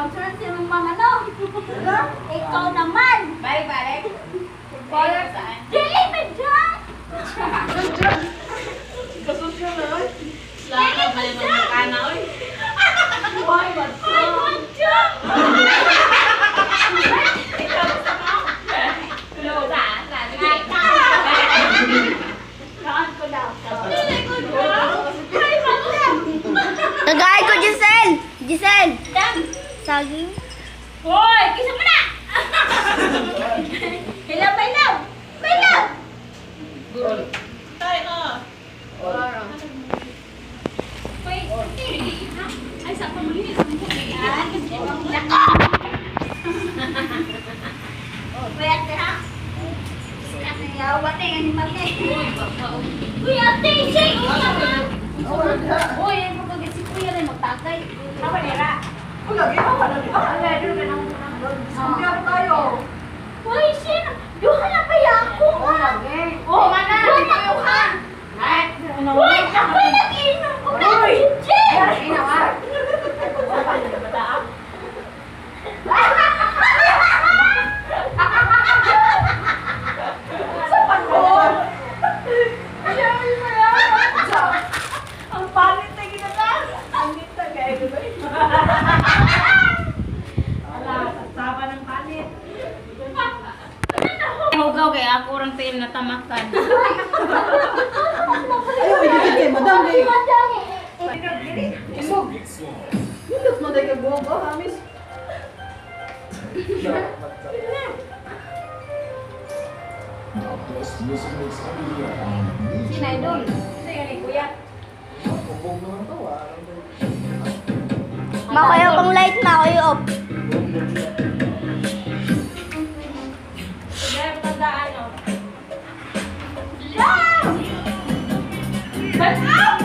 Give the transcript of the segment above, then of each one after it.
Kau surat si Mama No. Ikaw naman. Bye, bye. Bola saan? Dili, madyan! Kasot ka na, oy. Lahat ka ba yung mukha na, oy? Why, madyan? Madyan! Ikaw sa mo? Hello, saan? Saan? Saan ko daw? Dili ko daw. Tagay ko, Giselle! Giselle! Dami! Saging? Hoy! Kisa mo na! My love! My love! Tay, oh. Wait, ha? Ay, saan pa muli? Nako! Kuya, ate, ha? Kasi yawa na yung animal na eh. Kuya, ate, shake! Uy, yung pagkagit si Kuya na magtakay. Apa nila? Uy, sino? Duha na kaya ako? Oh, mana? Duha na Oke kay ako orang tayo natamakan. Ayaw, hindi ka kayo, madam. Isog. Hamis. Sina idol. Sina yan, kuya. Makayaw kong light na kayo. But, ow!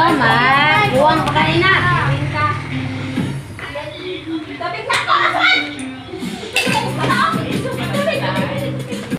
Mo na! Kuwati mo na!